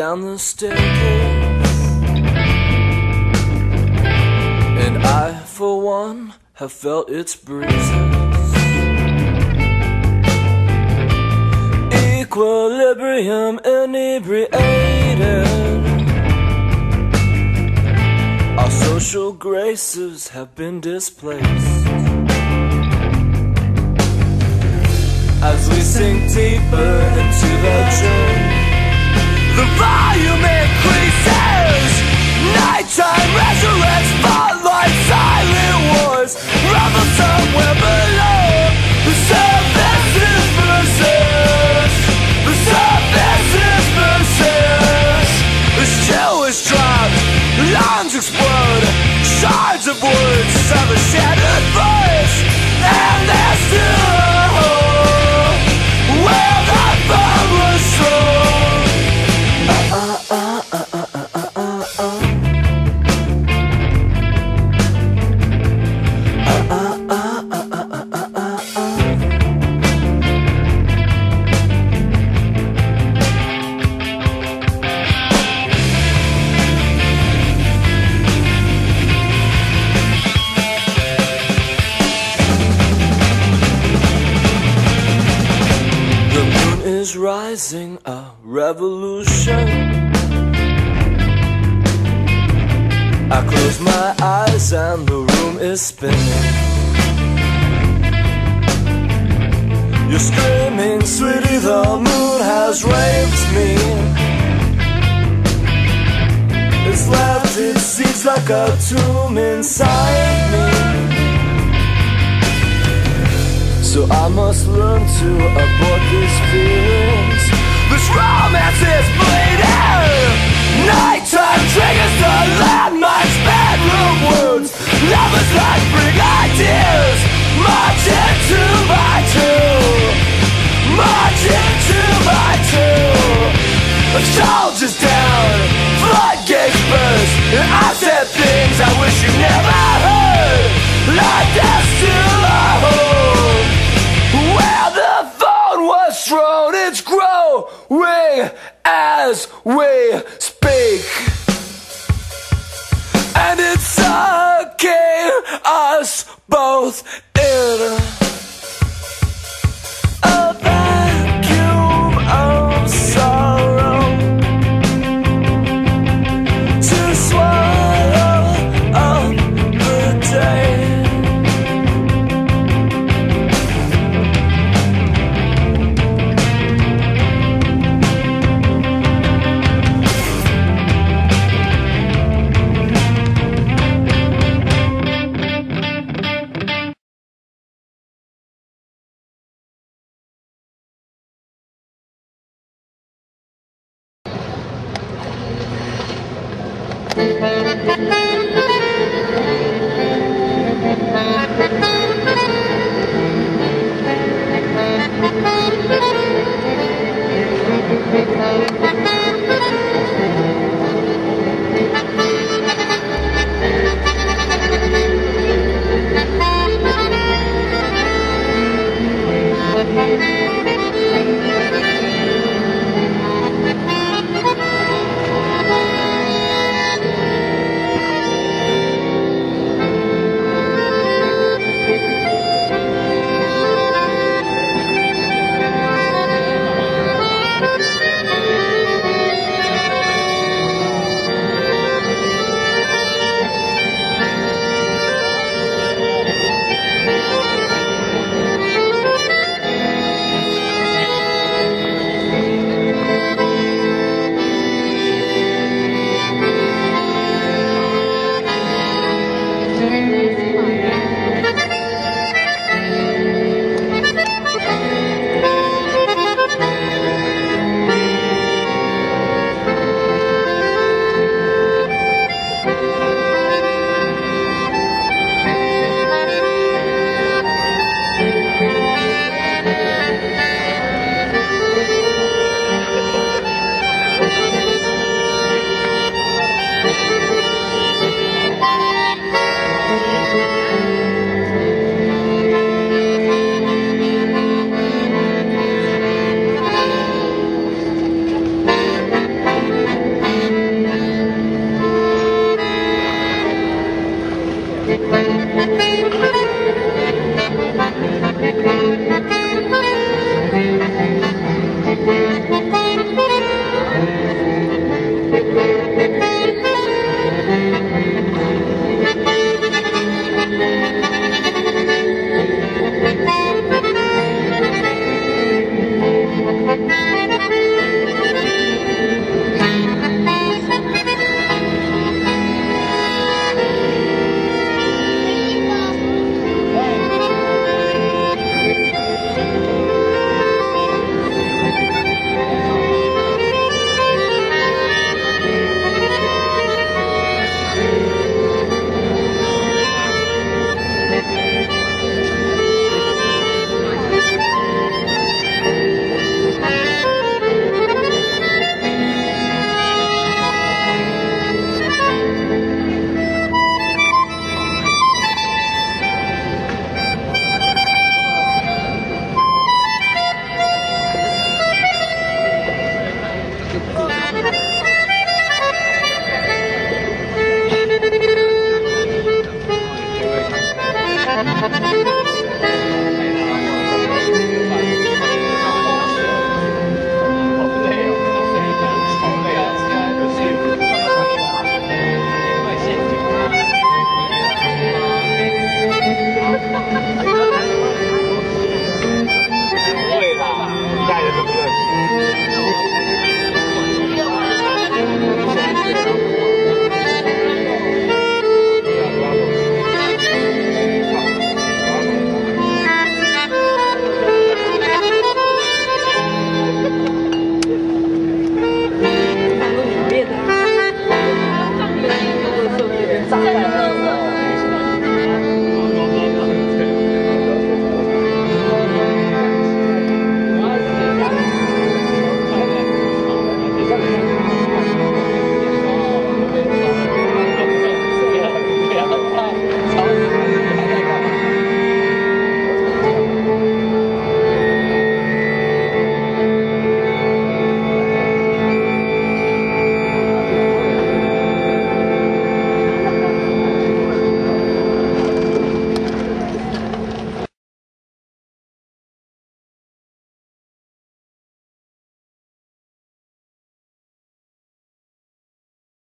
down the staircase. And I, for one, have felt its breezes. Equilibrium inebriated. Our social graces have been displaced. As we sink deeper into the dream, the volume increases. Nighttime spotlight, silent wars, revel somewhere below. The surface is the surface is chill is explode, shards of words have a a revolution. I close my eyes and the room is spinning. You're screaming, sweetie, the moon has raped me. It's left its seeds like a tomb inside So I must learn to abort these feelings. This romance is bleeding. Nighttime triggers the landmines, bedroom wounds. Lovers like bring ideas. March into my tomb. March into my tomb. Soldiers down, floodgates burst, and I said things I wish you never as we speak, and it's sucking us both